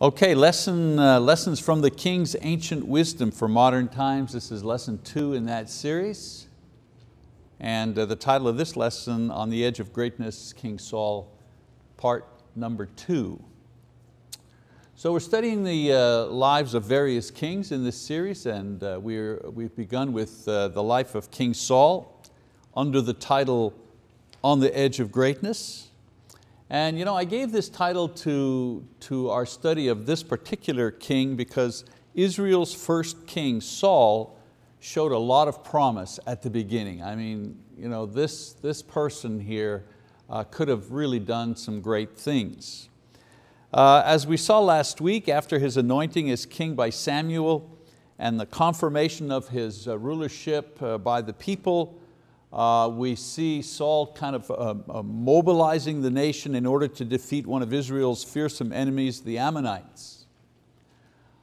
Okay, lesson, uh, lessons from the King's Ancient Wisdom for Modern Times. This is lesson two in that series. And uh, the title of this lesson, On the Edge of Greatness, King Saul, part number two. So we're studying the uh, lives of various kings in this series and uh, we're, we've begun with uh, the life of King Saul under the title, On the Edge of Greatness. And you know, I gave this title to, to our study of this particular king because Israel's first king, Saul, showed a lot of promise at the beginning. I mean, you know, this, this person here uh, could have really done some great things. Uh, as we saw last week, after his anointing as king by Samuel and the confirmation of his uh, rulership uh, by the people, uh, we see Saul kind of uh, uh, mobilizing the nation in order to defeat one of Israel's fearsome enemies, the Ammonites.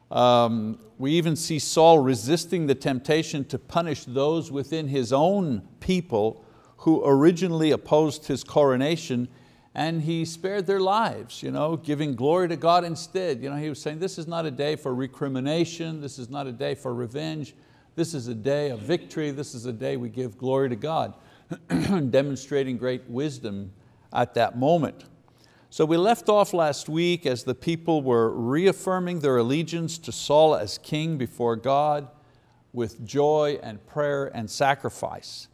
Um, we even see Saul resisting the temptation to punish those within his own people who originally opposed his coronation and he spared their lives, you know, giving glory to God instead. You know, he was saying this is not a day for recrimination, this is not a day for revenge, this is a day of victory. This is a day we give glory to God, demonstrating great wisdom at that moment. So we left off last week as the people were reaffirming their allegiance to Saul as king before God with joy and prayer and sacrifice.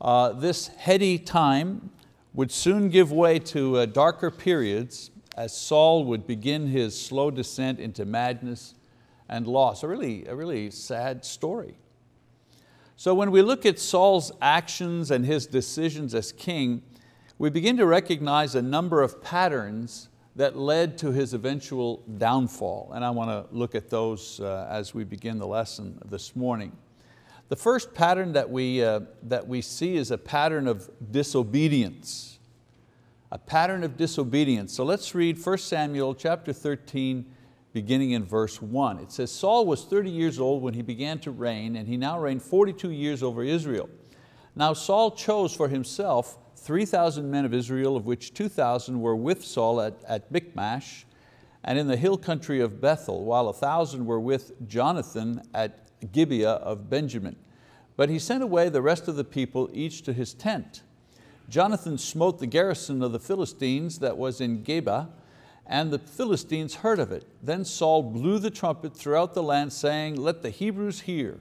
Uh, this heady time would soon give way to uh, darker periods as Saul would begin his slow descent into madness and loss. A really, a really sad story. So when we look at Saul's actions and his decisions as king, we begin to recognize a number of patterns that led to his eventual downfall. And I want to look at those uh, as we begin the lesson this morning. The first pattern that we, uh, that we see is a pattern of disobedience. A pattern of disobedience. So let's read 1 Samuel chapter 13, beginning in verse one. It says, Saul was 30 years old when he began to reign, and he now reigned 42 years over Israel. Now Saul chose for himself 3,000 men of Israel, of which 2,000 were with Saul at, at Michmash and in the hill country of Bethel, while a thousand were with Jonathan at Gibeah of Benjamin. But he sent away the rest of the people, each to his tent. Jonathan smote the garrison of the Philistines that was in Geba, and the Philistines heard of it. Then Saul blew the trumpet throughout the land saying, let the Hebrews hear.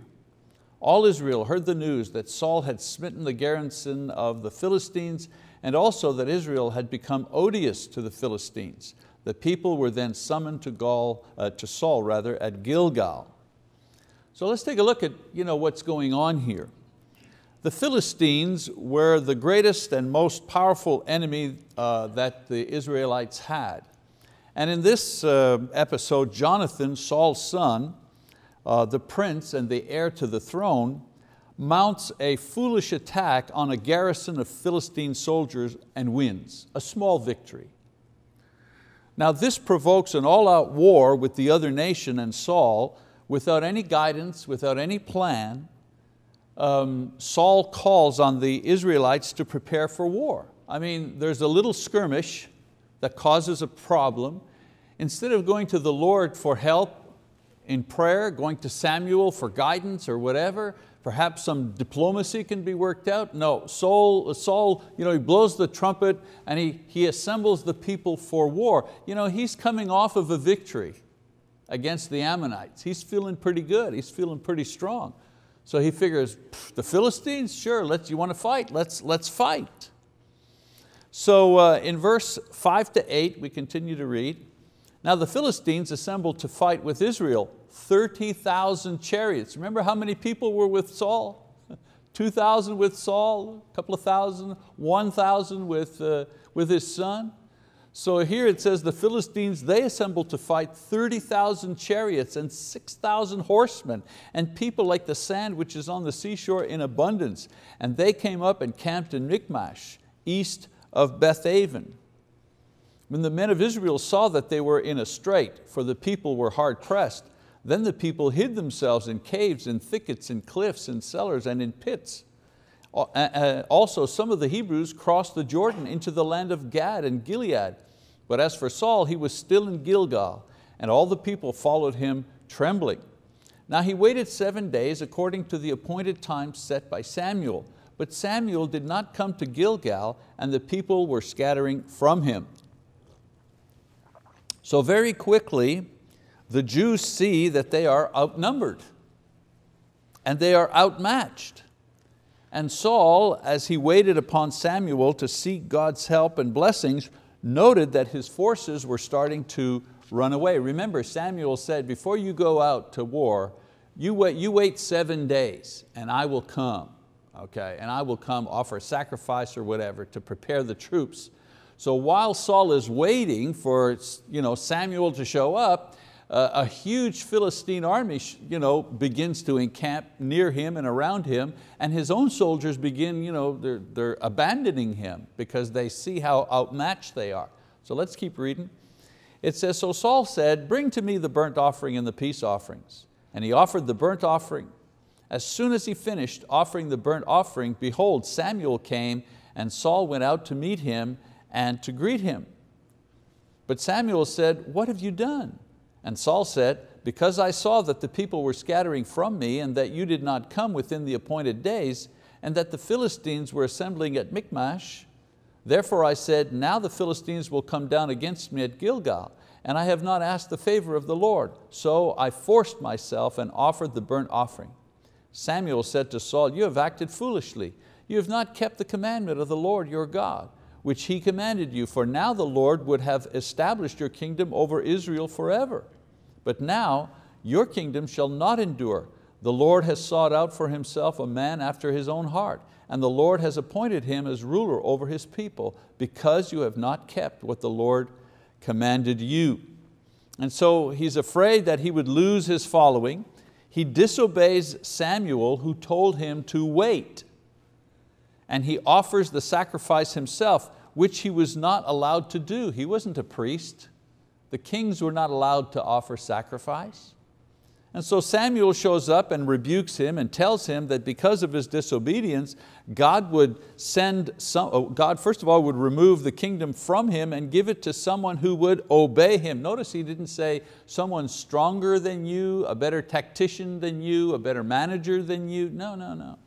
All Israel heard the news that Saul had smitten the garrison of the Philistines and also that Israel had become odious to the Philistines. The people were then summoned to, Gaul, uh, to Saul rather, at Gilgal. So let's take a look at you know, what's going on here. The Philistines were the greatest and most powerful enemy uh, that the Israelites had. And in this uh, episode, Jonathan, Saul's son, uh, the prince and the heir to the throne, mounts a foolish attack on a garrison of Philistine soldiers and wins, a small victory. Now this provokes an all-out war with the other nation and Saul without any guidance, without any plan. Um, Saul calls on the Israelites to prepare for war. I mean, there's a little skirmish, that causes a problem, instead of going to the Lord for help in prayer, going to Samuel for guidance or whatever, perhaps some diplomacy can be worked out. No, Saul, Saul you know, he blows the trumpet and he, he assembles the people for war. You know, he's coming off of a victory against the Ammonites. He's feeling pretty good, he's feeling pretty strong. So he figures, the Philistines, sure, let's, you want to fight, let's, let's fight. So uh, in verse five to eight, we continue to read, now the Philistines assembled to fight with Israel, 30,000 chariots. Remember how many people were with Saul? 2,000 with Saul, a couple of thousand, 1,000 with, uh, with his son. So here it says the Philistines, they assembled to fight 30,000 chariots and 6,000 horsemen and people like the sand which is on the seashore in abundance. And they came up and camped in Michmash, east of Bethaven. When the men of Israel saw that they were in a strait, for the people were hard pressed, then the people hid themselves in caves, in thickets, in cliffs, in cellars, and in pits. Also some of the Hebrews crossed the Jordan into the land of Gad and Gilead. But as for Saul, he was still in Gilgal, and all the people followed him trembling. Now he waited seven days according to the appointed time set by Samuel. But Samuel did not come to Gilgal and the people were scattering from him. So very quickly, the Jews see that they are outnumbered and they are outmatched. And Saul, as he waited upon Samuel to seek God's help and blessings, noted that his forces were starting to run away. Remember, Samuel said, before you go out to war, you wait, you wait seven days and I will come, okay? And I will come offer a sacrifice or whatever to prepare the troops. So while Saul is waiting for you know, Samuel to show up, uh, a huge Philistine army you know, begins to encamp near him and around him, and his own soldiers begin, you know, they're, they're abandoning him because they see how outmatched they are. So let's keep reading. It says, so Saul said, bring to me the burnt offering and the peace offerings. And he offered the burnt offering. As soon as he finished offering the burnt offering, behold, Samuel came and Saul went out to meet him and to greet him. But Samuel said, what have you done? And Saul said, because I saw that the people were scattering from me and that you did not come within the appointed days and that the Philistines were assembling at Michmash, therefore I said, now the Philistines will come down against me at Gilgal and I have not asked the favor of the Lord. So I forced myself and offered the burnt offering. Samuel said to Saul, you have acted foolishly. You have not kept the commandment of the Lord your God, which He commanded you, for now the Lord would have established your kingdom over Israel forever. But now your kingdom shall not endure. The Lord has sought out for himself a man after his own heart, and the Lord has appointed him as ruler over his people, because you have not kept what the Lord commanded you. And so he's afraid that he would lose his following. He disobeys Samuel who told him to wait. And he offers the sacrifice himself, which he was not allowed to do. He wasn't a priest. The kings were not allowed to offer sacrifice. And so Samuel shows up and rebukes him and tells him that because of his disobedience, God would send, some, oh, God first of all would remove the kingdom from him and give it to someone who would obey him. Notice he didn't say someone stronger than you, a better tactician than you, a better manager than you. No, no, no.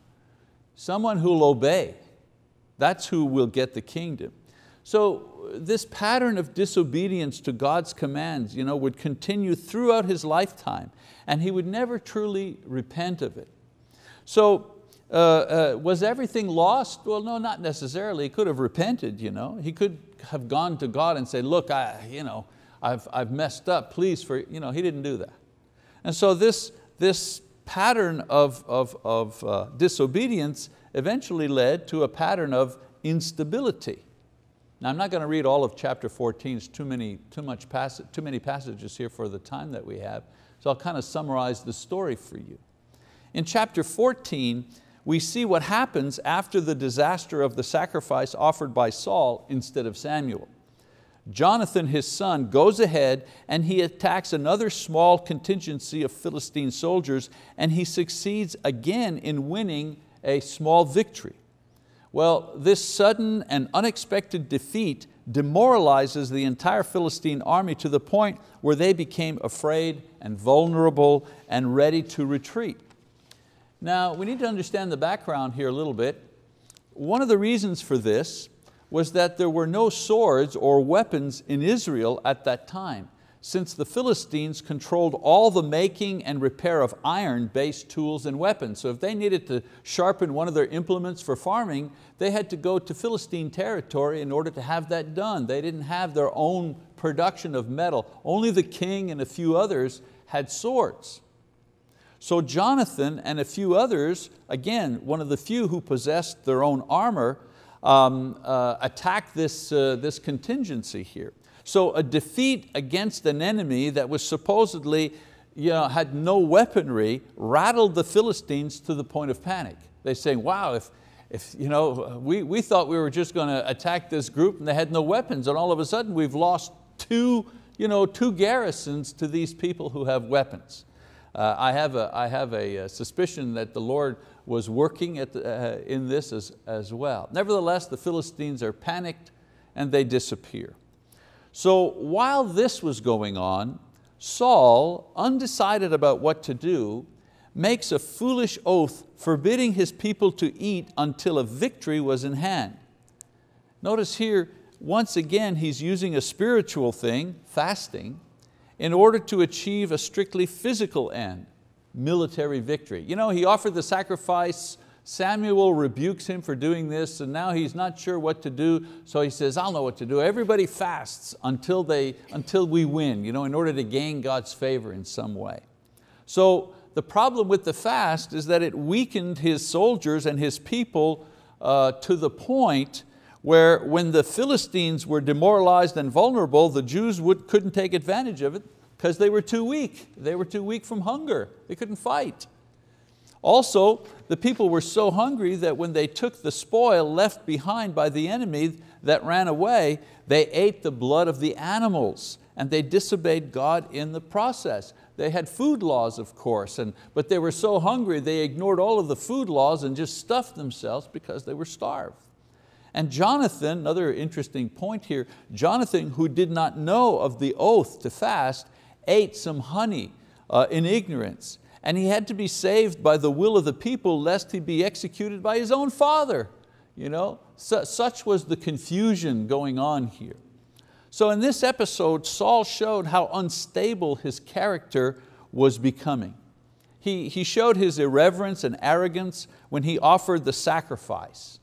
Someone who'll obey. That's who will get the kingdom. So this pattern of disobedience to God's commands you know, would continue throughout his lifetime and he would never truly repent of it. So uh, uh, was everything lost? Well, no, not necessarily. He could have repented. You know? He could have gone to God and said, look, I, you know, I've, I've messed up, please. For, you know, he didn't do that. And so this, this pattern of, of, of uh, disobedience eventually led to a pattern of instability. Now I'm not going to read all of chapter 14, it's too many, too, much passage, too many passages here for the time that we have, so I'll kind of summarize the story for you. In chapter 14, we see what happens after the disaster of the sacrifice offered by Saul instead of Samuel. Jonathan, his son, goes ahead and he attacks another small contingency of Philistine soldiers and he succeeds again in winning a small victory. Well, this sudden and unexpected defeat demoralizes the entire Philistine army to the point where they became afraid and vulnerable and ready to retreat. Now, we need to understand the background here a little bit. One of the reasons for this was that there were no swords or weapons in Israel at that time since the Philistines controlled all the making and repair of iron-based tools and weapons. So if they needed to sharpen one of their implements for farming, they had to go to Philistine territory in order to have that done. They didn't have their own production of metal. Only the king and a few others had swords. So Jonathan and a few others, again, one of the few who possessed their own armor, um, uh, attacked this, uh, this contingency here. So a defeat against an enemy that was supposedly you know, had no weaponry rattled the Philistines to the point of panic. They say, wow, if, if you know, we, we thought we were just going to attack this group and they had no weapons and all of a sudden we've lost two, you know, two garrisons to these people who have weapons. Uh, I have, a, I have a, a, suspicion that the Lord was working at the, uh, in this as, as well. Nevertheless, the Philistines are panicked and they disappear. So while this was going on, Saul, undecided about what to do, makes a foolish oath forbidding his people to eat until a victory was in hand. Notice here, once again, he's using a spiritual thing, fasting, in order to achieve a strictly physical end, military victory. You know, he offered the sacrifice, Samuel rebukes him for doing this and now he's not sure what to do, so he says, I'll know what to do. Everybody fasts until, they, until we win, you know, in order to gain God's favor in some way. So the problem with the fast is that it weakened his soldiers and his people uh, to the point where when the Philistines were demoralized and vulnerable, the Jews would, couldn't take advantage of it because they were too weak. They were too weak from hunger. They couldn't fight. Also, the people were so hungry that when they took the spoil left behind by the enemy that ran away, they ate the blood of the animals and they disobeyed God in the process. They had food laws, of course, and, but they were so hungry they ignored all of the food laws and just stuffed themselves because they were starved. And Jonathan, another interesting point here, Jonathan, who did not know of the oath to fast, ate some honey uh, in ignorance. And he had to be saved by the will of the people lest he be executed by his own father. You know? such was the confusion going on here. So in this episode, Saul showed how unstable his character was becoming. He, he showed his irreverence and arrogance when he offered the sacrifice.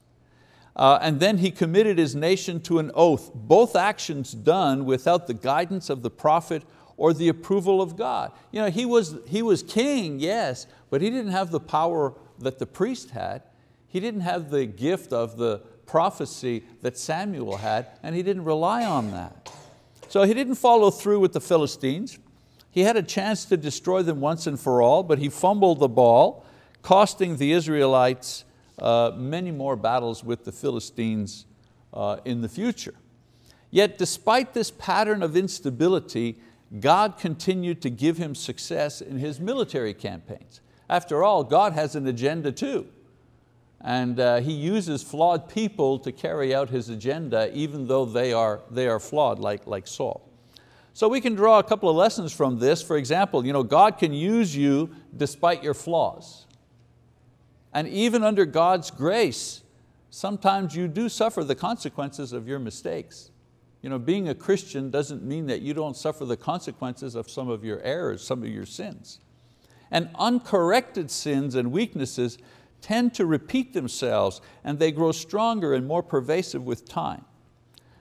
Uh, and then he committed his nation to an oath, both actions done without the guidance of the prophet or the approval of God. You know, he, was, he was king, yes, but he didn't have the power that the priest had. He didn't have the gift of the prophecy that Samuel had, and he didn't rely on that. So he didn't follow through with the Philistines. He had a chance to destroy them once and for all, but he fumbled the ball, costing the Israelites uh, many more battles with the Philistines uh, in the future. Yet despite this pattern of instability, God continued to give him success in his military campaigns. After all, God has an agenda too. And uh, He uses flawed people to carry out His agenda even though they are, they are flawed like, like Saul. So we can draw a couple of lessons from this. For example, you know, God can use you despite your flaws. And even under God's grace, sometimes you do suffer the consequences of your mistakes. You know, being a Christian doesn't mean that you don't suffer the consequences of some of your errors, some of your sins. And uncorrected sins and weaknesses tend to repeat themselves and they grow stronger and more pervasive with time.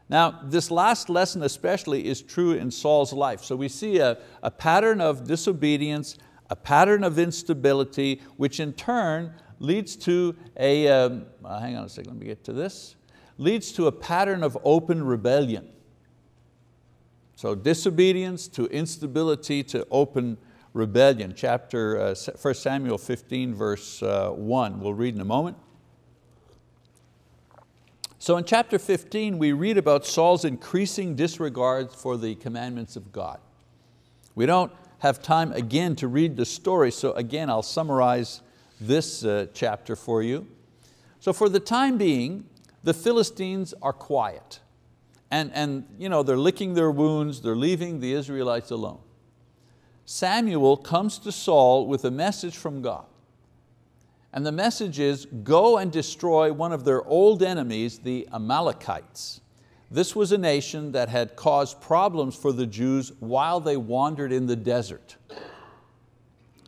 Now, this last lesson especially is true in Saul's life. So we see a, a pattern of disobedience, a pattern of instability, which in turn leads to a, um, uh, hang on a second, let me get to this, leads to a pattern of open rebellion. So disobedience to instability to open rebellion. Chapter uh, 1 Samuel 15 verse uh, 1, we'll read in a moment. So in chapter 15 we read about Saul's increasing disregard for the commandments of God. We don't have time again to read the story, so again I'll summarize this uh, chapter for you. So for the time being, the Philistines are quiet. And, and you know, they're licking their wounds, they're leaving the Israelites alone. Samuel comes to Saul with a message from God. And the message is, go and destroy one of their old enemies, the Amalekites. This was a nation that had caused problems for the Jews while they wandered in the desert.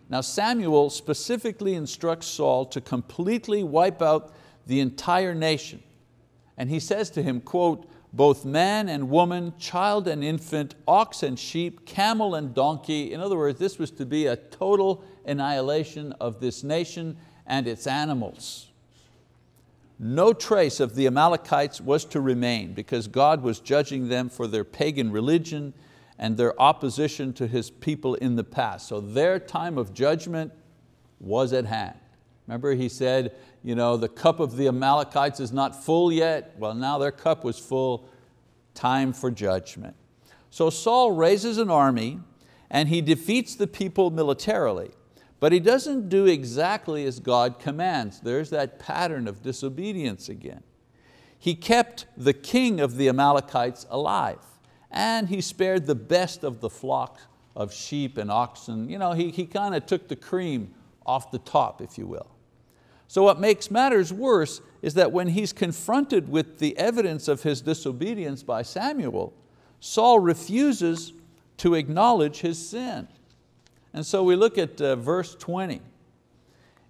Now Samuel specifically instructs Saul to completely wipe out the entire nation. And he says to him, quote, both man and woman, child and infant, ox and sheep, camel and donkey. In other words, this was to be a total annihilation of this nation and its animals. No trace of the Amalekites was to remain because God was judging them for their pagan religion and their opposition to His people in the past. So their time of judgment was at hand. Remember he said, you know, the cup of the Amalekites is not full yet. Well, now their cup was full, time for judgment. So Saul raises an army and he defeats the people militarily, but he doesn't do exactly as God commands. There's that pattern of disobedience again. He kept the king of the Amalekites alive and he spared the best of the flock of sheep and oxen. You know, he, he kind of took the cream off the top, if you will. So what makes matters worse is that when he's confronted with the evidence of his disobedience by Samuel, Saul refuses to acknowledge his sin. And so we look at uh, verse 20.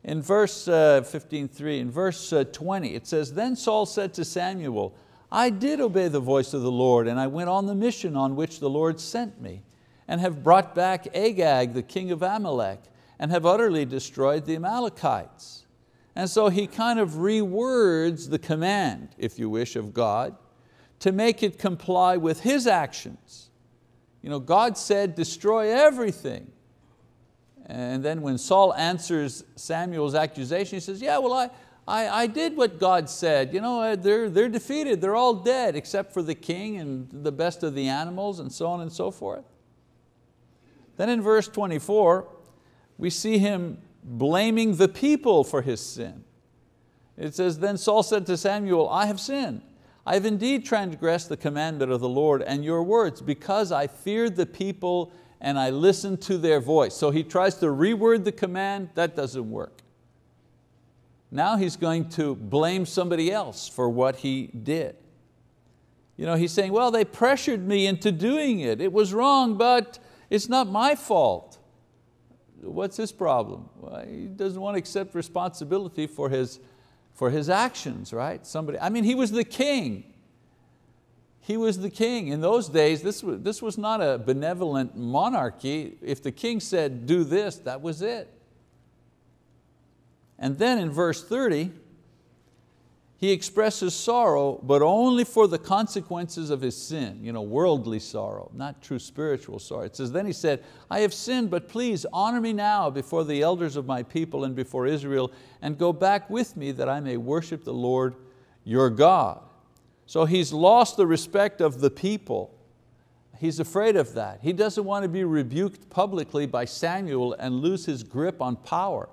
In verse uh, 15.3, in verse uh, 20, it says, Then Saul said to Samuel, I did obey the voice of the Lord, and I went on the mission on which the Lord sent me, and have brought back Agag, the king of Amalek, and have utterly destroyed the Amalekites. And so he kind of rewords the command, if you wish, of God to make it comply with His actions. You know, God said, destroy everything. And then when Saul answers Samuel's accusation, he says, yeah, well, I, I, I did what God said. You know, uh, they're, they're defeated, they're all dead except for the king and the best of the animals and so on and so forth. Then in verse 24, we see him blaming the people for his sin. It says, then Saul said to Samuel, I have sinned. I have indeed transgressed the commandment of the Lord and your words because I feared the people and I listened to their voice. So he tries to reword the command, that doesn't work. Now he's going to blame somebody else for what he did. You know, he's saying, well, they pressured me into doing it. It was wrong, but it's not my fault. What's his problem? Well, he doesn't want to accept responsibility for his, for his actions, right? Somebody, I mean, he was the king. He was the king. In those days, this was, this was not a benevolent monarchy. If the king said, do this, that was it. And then in verse 30, he expresses sorrow, but only for the consequences of his sin, you know, worldly sorrow, not true spiritual sorrow. It says, then he said, I have sinned, but please honor me now before the elders of my people and before Israel, and go back with me that I may worship the Lord your God. So he's lost the respect of the people. He's afraid of that. He doesn't want to be rebuked publicly by Samuel and lose his grip on power.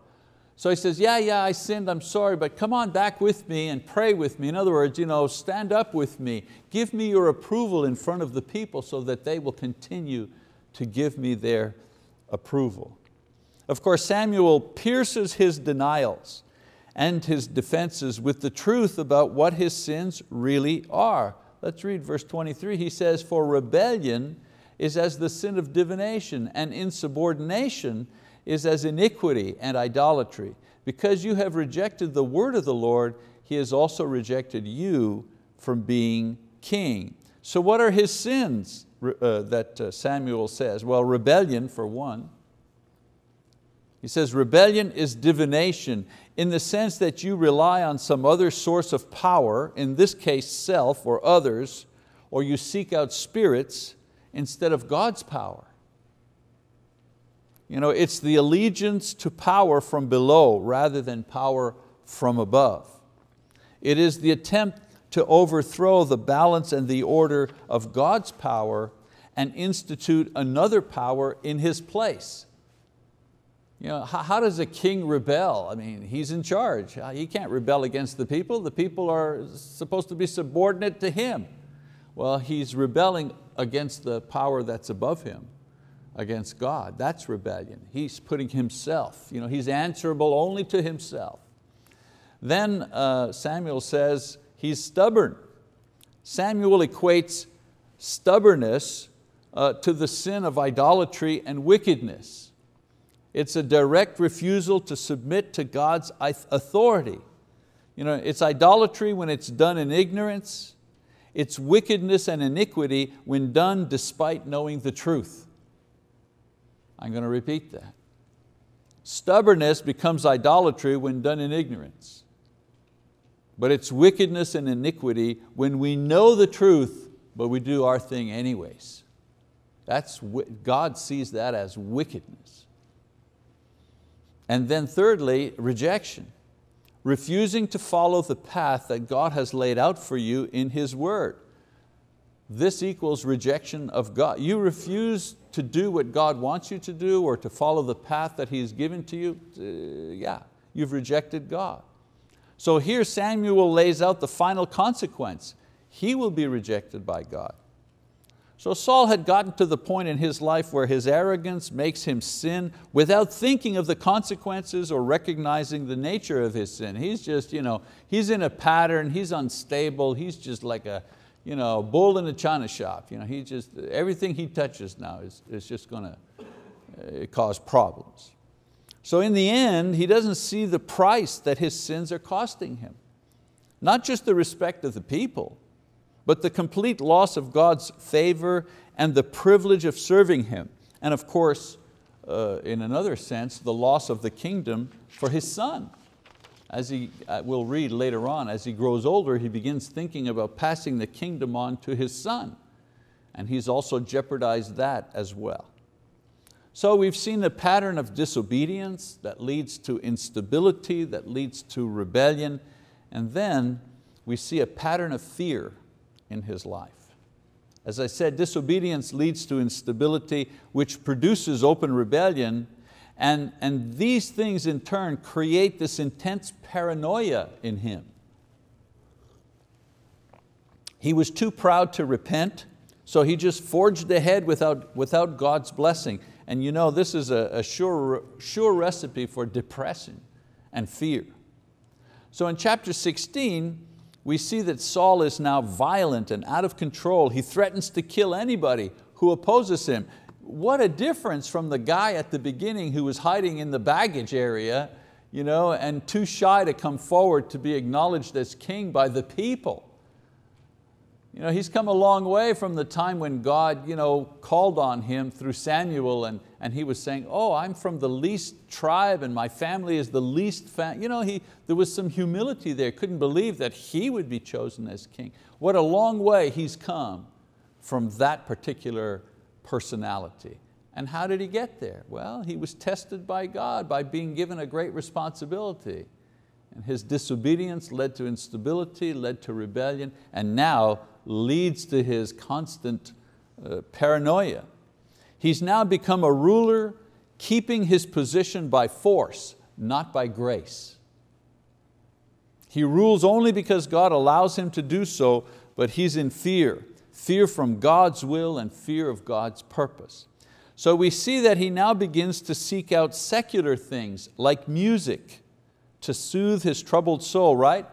So he says, yeah, yeah, I sinned, I'm sorry, but come on back with me and pray with me. In other words, you know, stand up with me. Give me your approval in front of the people so that they will continue to give me their approval. Of course, Samuel pierces his denials and his defenses with the truth about what his sins really are. Let's read verse 23. He says, for rebellion is as the sin of divination and insubordination is as iniquity and idolatry. Because you have rejected the word of the Lord, He has also rejected you from being king. So what are his sins uh, that uh, Samuel says? Well, rebellion for one. He says rebellion is divination in the sense that you rely on some other source of power, in this case self or others, or you seek out spirits instead of God's power. You know, it's the allegiance to power from below rather than power from above. It is the attempt to overthrow the balance and the order of God's power and institute another power in His place. You know, how, how, does a king rebel? I mean, he's in charge. He can't rebel against the people. The people are supposed to be subordinate to him. Well, he's rebelling against the power that's above him against God. That's rebellion. He's putting himself, you know, he's answerable only to himself. Then uh, Samuel says he's stubborn. Samuel equates stubbornness uh, to the sin of idolatry and wickedness. It's a direct refusal to submit to God's authority. You know, it's idolatry when it's done in ignorance. It's wickedness and iniquity when done despite knowing the truth. I'm going to repeat that. Stubbornness becomes idolatry when done in ignorance. But it's wickedness and iniquity when we know the truth, but we do our thing anyways. That's, God sees that as wickedness. And then thirdly, rejection. Refusing to follow the path that God has laid out for you in His word. This equals rejection of God. You refuse to do what God wants you to do or to follow the path that He's given to you, uh, yeah, you've rejected God. So here Samuel lays out the final consequence. He will be rejected by God. So Saul had gotten to the point in his life where his arrogance makes him sin without thinking of the consequences or recognizing the nature of his sin. He's just, you know, he's in a pattern, he's unstable, he's just like a you know, bull in a china shop. You know, he just, everything he touches now is, is just going to uh, cause problems. So in the end, he doesn't see the price that his sins are costing him. Not just the respect of the people, but the complete loss of God's favor and the privilege of serving Him. And of course, uh, in another sense, the loss of the kingdom for his son. As he uh, will read later on, as he grows older, he begins thinking about passing the kingdom on to his son. And he's also jeopardized that as well. So we've seen a pattern of disobedience that leads to instability, that leads to rebellion, and then we see a pattern of fear in his life. As I said, disobedience leads to instability, which produces open rebellion, and, and these things in turn create this intense paranoia in him. He was too proud to repent, so he just forged ahead without, without God's blessing. And you know, this is a, a sure, sure recipe for depression and fear. So in chapter 16, we see that Saul is now violent and out of control. He threatens to kill anybody who opposes him. What a difference from the guy at the beginning who was hiding in the baggage area you know, and too shy to come forward to be acknowledged as king by the people. You know, he's come a long way from the time when God you know, called on him through Samuel and, and he was saying, oh, I'm from the least tribe and my family is the least family. You know, he, there was some humility there, couldn't believe that he would be chosen as king. What a long way he's come from that particular personality. And how did he get there? Well, he was tested by God by being given a great responsibility. And his disobedience led to instability, led to rebellion, and now leads to his constant uh, paranoia. He's now become a ruler keeping his position by force, not by grace. He rules only because God allows him to do so, but he's in fear, fear from God's will and fear of God's purpose. So we see that he now begins to seek out secular things like music to soothe his troubled soul, right?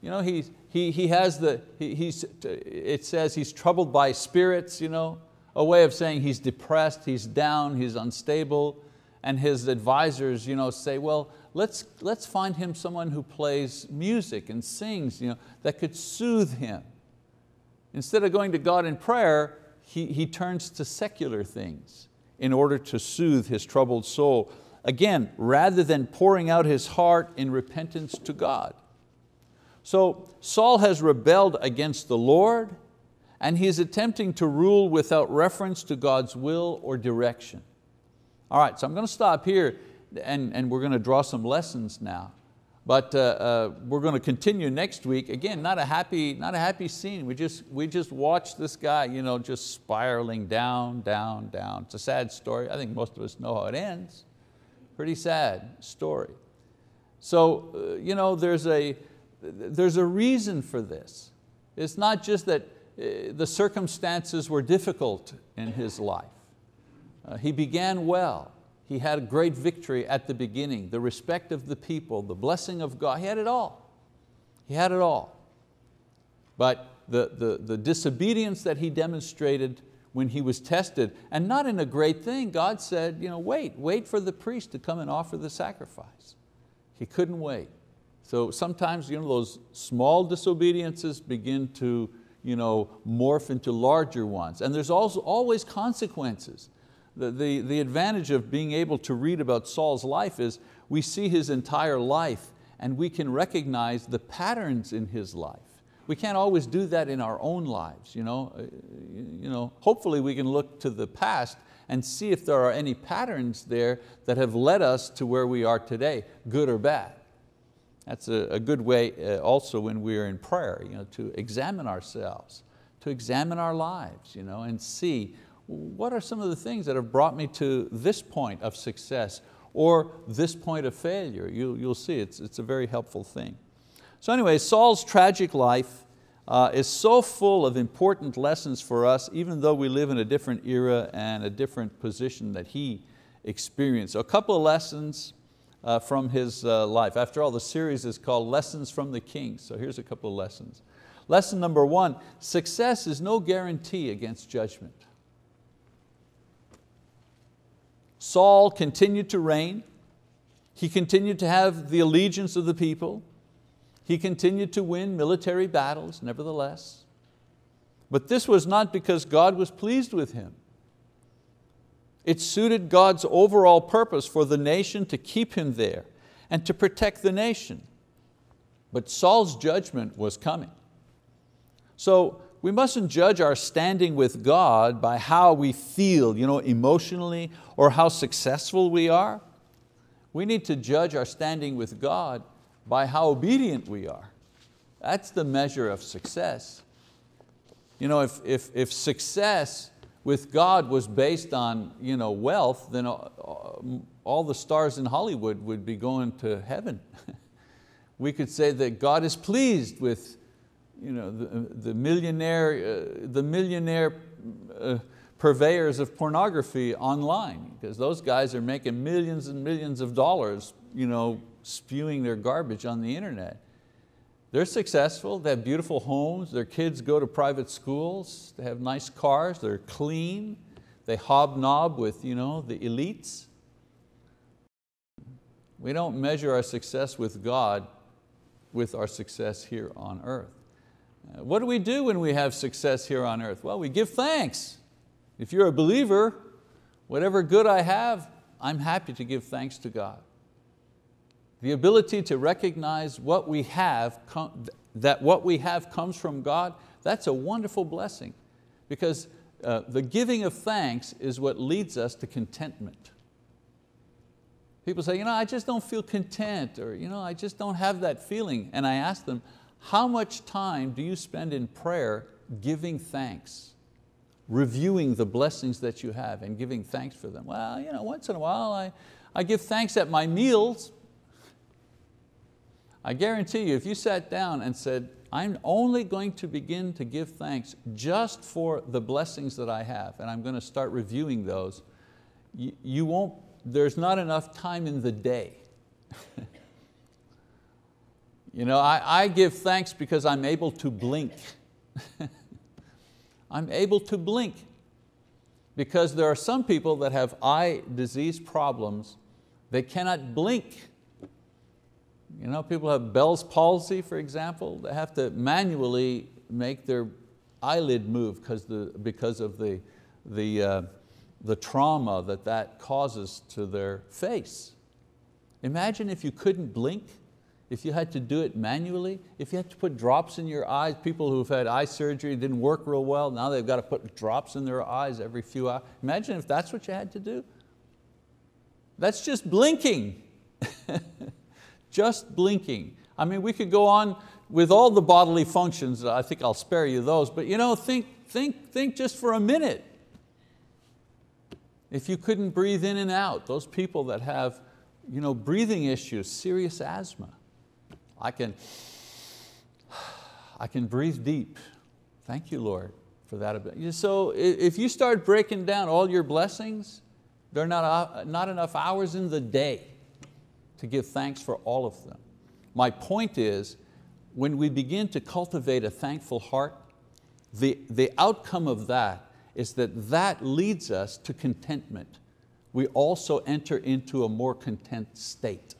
You know, he, he, he has the, he, he's, it says he's troubled by spirits, you know, a way of saying he's depressed, he's down, he's unstable, and his advisors you know, say, well, let's, let's find him someone who plays music and sings you know, that could soothe him. Instead of going to God in prayer, he, he turns to secular things in order to soothe his troubled soul. Again, rather than pouring out his heart in repentance to God. So Saul has rebelled against the Lord and he's attempting to rule without reference to God's will or direction. All right, so I'm going to stop here and, and we're going to draw some lessons now. But uh, uh, we're going to continue next week. Again, not a happy, not a happy scene. We just, we just watched this guy you know, just spiraling down, down, down. It's a sad story. I think most of us know how it ends. Pretty sad story. So uh, you know, there's, a, there's a reason for this. It's not just that uh, the circumstances were difficult in his life. Uh, he began well. He had a great victory at the beginning, the respect of the people, the blessing of God, he had it all. He had it all. But the, the, the disobedience that he demonstrated when he was tested, and not in a great thing, God said, you know, wait, wait for the priest to come and offer the sacrifice. He couldn't wait. So sometimes you know, those small disobediences begin to you know, morph into larger ones. And there's also always consequences. The, the, the advantage of being able to read about Saul's life is we see his entire life and we can recognize the patterns in his life. We can't always do that in our own lives. You know? Uh, you know, hopefully we can look to the past and see if there are any patterns there that have led us to where we are today, good or bad. That's a, a good way uh, also when we're in prayer, you know, to examine ourselves, to examine our lives you know, and see what are some of the things that have brought me to this point of success or this point of failure? You, you'll see it's, it's a very helpful thing. So anyway, Saul's tragic life uh, is so full of important lessons for us, even though we live in a different era and a different position that he experienced. So a couple of lessons uh, from his uh, life. After all, the series is called Lessons from the King, so here's a couple of lessons. Lesson number one, success is no guarantee against judgment. Saul continued to reign. He continued to have the allegiance of the people. He continued to win military battles, nevertheless. But this was not because God was pleased with him. It suited God's overall purpose for the nation to keep him there and to protect the nation. But Saul's judgment was coming. So we mustn't judge our standing with God by how we feel you know, emotionally or how successful we are. We need to judge our standing with God by how obedient we are. That's the measure of success. You know, if, if, if success with God was based on you know, wealth, then uh, uh, all the stars in Hollywood would be going to heaven. we could say that God is pleased with you know, the, the millionaire, uh, the millionaire uh, purveyors of pornography online, because those guys are making millions and millions of dollars you know, spewing their garbage on the internet. They're successful, they have beautiful homes, their kids go to private schools, they have nice cars, they're clean, they hobnob with you know, the elites. We don't measure our success with God with our success here on earth. Uh, what do we do when we have success here on earth? Well, we give thanks. If you're a believer, whatever good I have, I'm happy to give thanks to God. The ability to recognize what we have, that what we have comes from God, that's a wonderful blessing because uh, the giving of thanks is what leads us to contentment. People say, you know, I just don't feel content or you know, I just don't have that feeling. And I ask them, how much time do you spend in prayer giving thanks? reviewing the blessings that you have and giving thanks for them. Well, you know, once in a while I, I give thanks at my meals, I guarantee you, if you sat down and said, I'm only going to begin to give thanks just for the blessings that I have, and I'm going to start reviewing those, you, you won't, there's not enough time in the day. you know, I, I give thanks because I'm able to blink. I'm able to blink because there are some people that have eye disease problems, they cannot blink you know, people have Bell's palsy, for example. They have to manually make their eyelid move because, the, because of the, the, uh, the trauma that that causes to their face. Imagine if you couldn't blink, if you had to do it manually, if you had to put drops in your eyes, people who've had eye surgery didn't work real well, now they've got to put drops in their eyes every few hours. Imagine if that's what you had to do. That's just blinking. just blinking. I mean, we could go on with all the bodily functions, I think I'll spare you those, but you know, think, think, think just for a minute. If you couldn't breathe in and out, those people that have you know, breathing issues, serious asthma, I can, I can breathe deep. Thank you, Lord, for that. So if you start breaking down all your blessings, there are not, not enough hours in the day to give thanks for all of them. My point is, when we begin to cultivate a thankful heart, the, the outcome of that is that that leads us to contentment. We also enter into a more content state.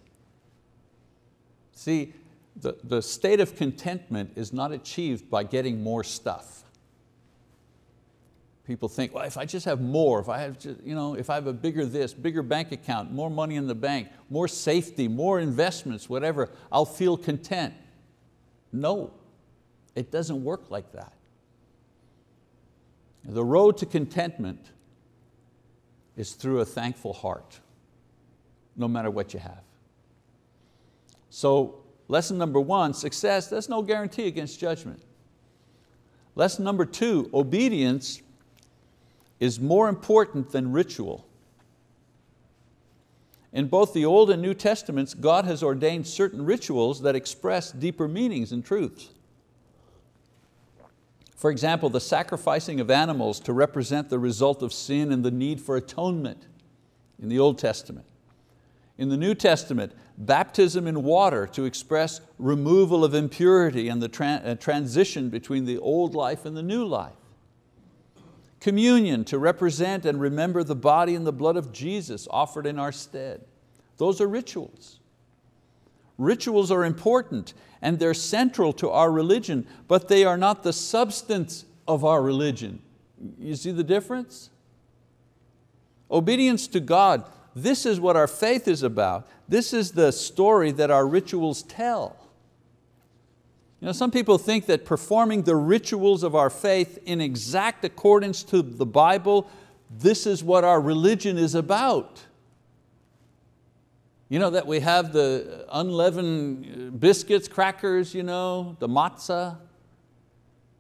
See, the, the state of contentment is not achieved by getting more stuff. People think, well, if I just have more, if I have, just, you know, if I have a bigger this, bigger bank account, more money in the bank, more safety, more investments, whatever, I'll feel content. No, it doesn't work like that. The road to contentment is through a thankful heart, no matter what you have. So lesson number one, success, that's no guarantee against judgment. Lesson number two, obedience is more important than ritual. In both the Old and New Testaments, God has ordained certain rituals that express deeper meanings and truths. For example, the sacrificing of animals to represent the result of sin and the need for atonement in the Old Testament. In the New Testament, baptism in water to express removal of impurity and the tra uh, transition between the old life and the new life. Communion to represent and remember the body and the blood of Jesus offered in our stead. Those are rituals. Rituals are important and they're central to our religion, but they are not the substance of our religion. You see the difference? Obedience to God, this is what our faith is about. This is the story that our rituals tell. You know, some people think that performing the rituals of our faith in exact accordance to the Bible, this is what our religion is about. You know, that we have the unleavened uh, biscuits, crackers, you know, the matzah,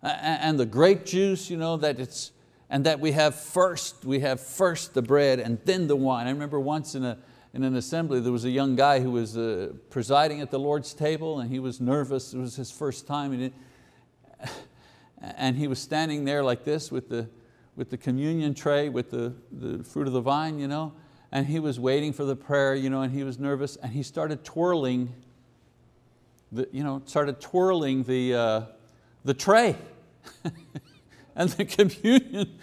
and the grape juice, you know, that it's, and that we have first, we have first the bread and then the wine. I remember once in a, in an assembly, there was a young guy who was uh, presiding at the Lord's table and he was nervous, it was his first time. And, it, and he was standing there like this with the, with the communion tray, with the, the fruit of the vine, you know, and he was waiting for the prayer, you know, and he was nervous and he started twirling, the, you know, started twirling the, uh, the tray. and the communion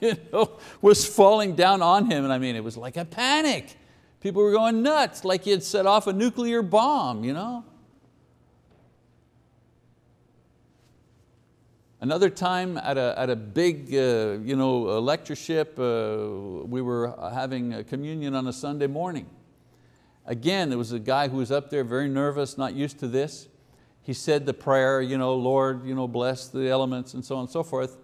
you know, was falling down on him. And I mean, it was like a panic. People were going nuts, like he had set off a nuclear bomb. You know? Another time at a, at a big uh, you know, lectureship, uh, we were having communion on a Sunday morning. Again, there was a guy who was up there very nervous, not used to this. He said the prayer, you know, Lord, you know, bless the elements and so on and so forth.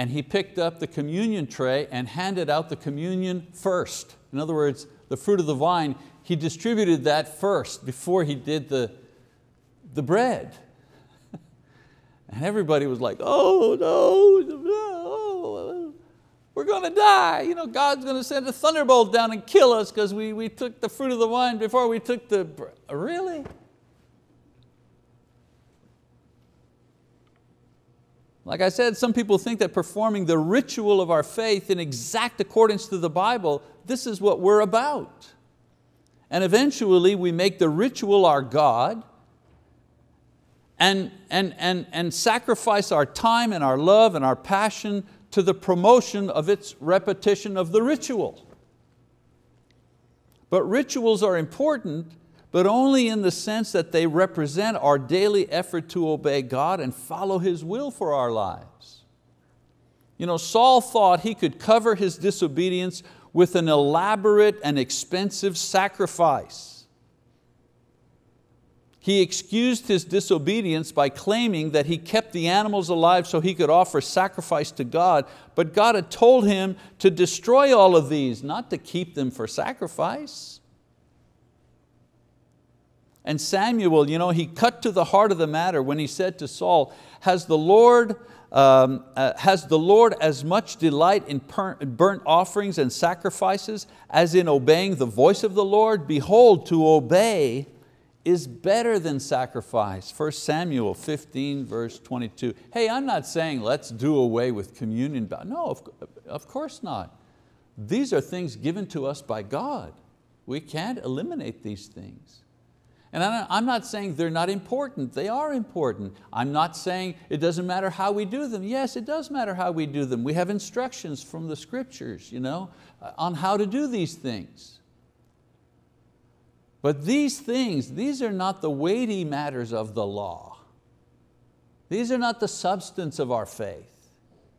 And he picked up the communion tray and handed out the communion first. In other words, the fruit of the vine, he distributed that first before he did the, the bread. and everybody was like, oh no, oh, we're going to die. You know, God's going to send a thunderbolt down and kill us because we, we took the fruit of the vine before we took the, bread. really? Like I said, some people think that performing the ritual of our faith in exact accordance to the Bible this is what we're about. And eventually we make the ritual our God and, and, and, and sacrifice our time and our love and our passion to the promotion of its repetition of the ritual. But rituals are important, but only in the sense that they represent our daily effort to obey God and follow His will for our lives. You know, Saul thought he could cover his disobedience with an elaborate and expensive sacrifice. He excused his disobedience by claiming that he kept the animals alive so he could offer sacrifice to God, but God had told him to destroy all of these, not to keep them for sacrifice. And Samuel, you know, he cut to the heart of the matter when he said to Saul, has the Lord um, uh, has the Lord as much delight in burnt offerings and sacrifices as in obeying the voice of the Lord? Behold, to obey is better than sacrifice. 1 Samuel 15 verse 22. Hey, I'm not saying let's do away with communion. No, of, of course not. These are things given to us by God. We can't eliminate these things. And I'm not saying they're not important, they are important. I'm not saying it doesn't matter how we do them. Yes, it does matter how we do them. We have instructions from the scriptures you know, uh, on how to do these things. But these things, these are not the weighty matters of the law. These are not the substance of our faith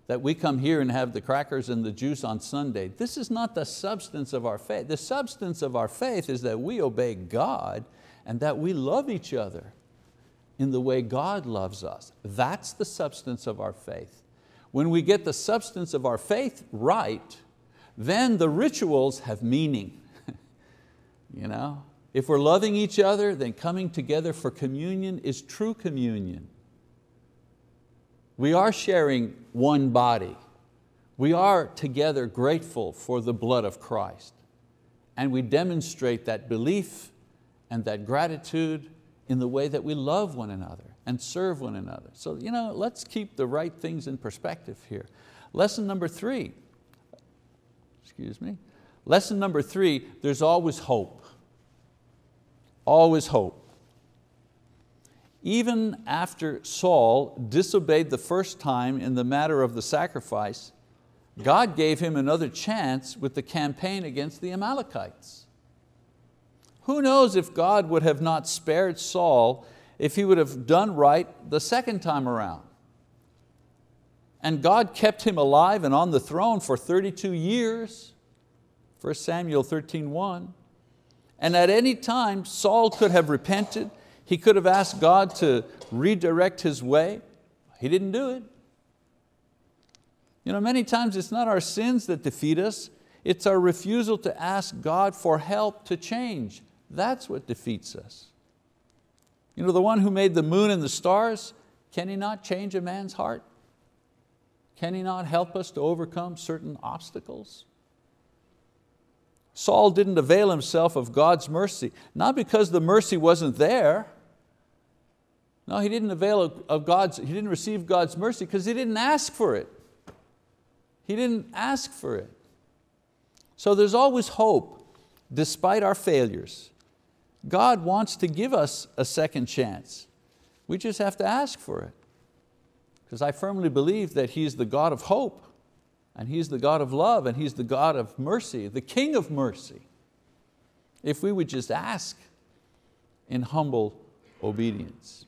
that we come here and have the crackers and the juice on Sunday. This is not the substance of our faith. The substance of our faith is that we obey God and that we love each other in the way God loves us. That's the substance of our faith. When we get the substance of our faith right, then the rituals have meaning. you know? If we're loving each other, then coming together for communion is true communion. We are sharing one body. We are together grateful for the blood of Christ. And we demonstrate that belief and that gratitude in the way that we love one another. and serve one another. So you know, let's keep the right things in perspective here. Lesson number three, excuse me. Lesson number three, there's always hope. Always hope. Even after Saul disobeyed the first time in the matter of the sacrifice, God gave him another chance with the campaign against the Amalekites. Who knows if God would have not spared Saul if he would have done right the second time around. And God kept him alive and on the throne for 32 years, 1 Samuel 13:1. And at any time, Saul could have repented, he could have asked God to redirect his way. He didn't do it. You know, many times it's not our sins that defeat us, it's our refusal to ask God for help to change. That's what defeats us. You know, the one who made the moon and the stars, can He not change a man's heart? Can He not help us to overcome certain obstacles? Saul didn't avail himself of God's mercy, not because the mercy wasn't there. No, he didn't avail of God's, he didn't receive God's mercy because he didn't ask for it. He didn't ask for it. So there's always hope despite our failures. God wants to give us a second chance. We just have to ask for it. Because I firmly believe that He's the God of hope, and He's the God of love, and He's the God of mercy, the King of mercy. If we would just ask in humble obedience.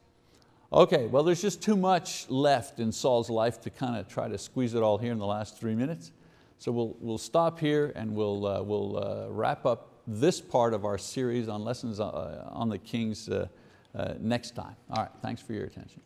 Okay, well there's just too much left in Saul's life to kind of try to squeeze it all here in the last three minutes. So we'll, we'll stop here and we'll, uh, we'll uh, wrap up this part of our series on lessons uh, on the kings uh, uh, next time. All right, thanks for your attention.